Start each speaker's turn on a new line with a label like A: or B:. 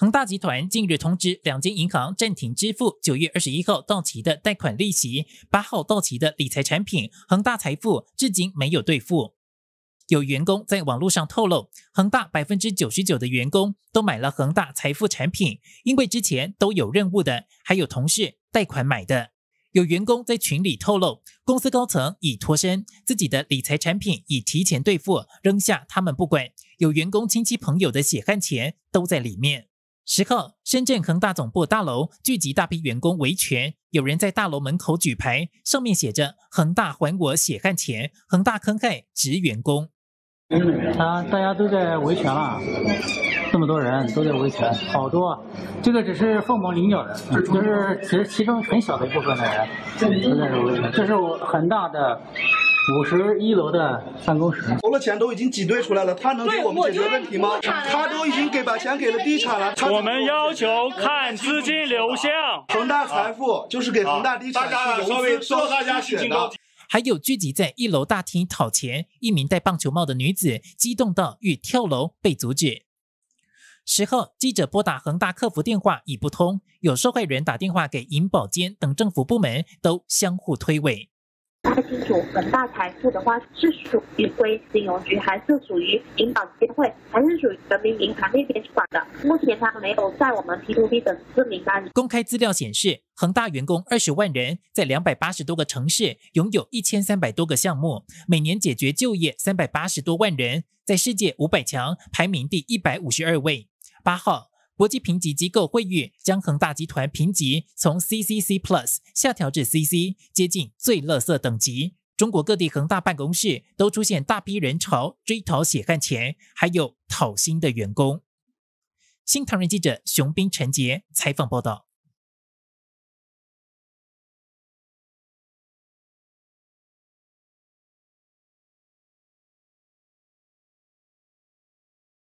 A: 恒大集团近日通知两间银行暂停支付九月二十一号到期的贷款利息，八号到期的理财产品，恒大财富至今没有兑付。有员工在网络上透露，恒大百分之九十九的员工都买了恒大财富产品，因为之前都有任务的，还有同事贷款买的。有员工在群里透露，公司高层已脱身，自己的理财产品已提前兑付，扔下他们不管。有员工亲戚朋友的血汗钱都在里面。十号，深圳恒大总部大楼聚集大批员工维权，有人在大楼门口举牌，上面写着“恒大还我血汗钱，恒大坑害职员工”。
B: 嗯，啊大家都在维权了，这么多人都在维权，好多。这个只是凤毛麟角的，就是其实其中很小的一部分的人都在维权。这是我很大的。五十一楼的办公室，
C: 投了钱都已经挤兑出来了，他能给我们解决问题吗？他都已经给把钱给了地产了，
D: 我们要求看资金流向。
C: 恒大财富就是给恒大地产去融资，收大家心情高。
A: 还有聚集在一楼大厅讨钱，一名戴棒球帽的女子激动到欲跳楼被阻止。十号，记者拨打恒大客服电话已不通，有受害人打电话给银保监等政府部门，都相互推诿。
E: 不太清楚，恒大财富的话是属于归金融局，还是属于银保监会，还是属于人民银行那边管的？目前他没有在我们 P to P 的指名单。
A: 公开资料显示，恒大员工二十万人，在两百八十多个城市，拥有一千三百多个项目，每年解决就业三百八十多万人，在世界五百强排名第一百五十二位。八号。国际评级机构会议将恒大集团评级从 CCC Plus 下调至 CC，接近最垃圾等级。中国各地恒大办公室都出现大批人潮追讨血汗钱，还有讨薪的员工。新唐人记者熊斌、陈杰采访报道。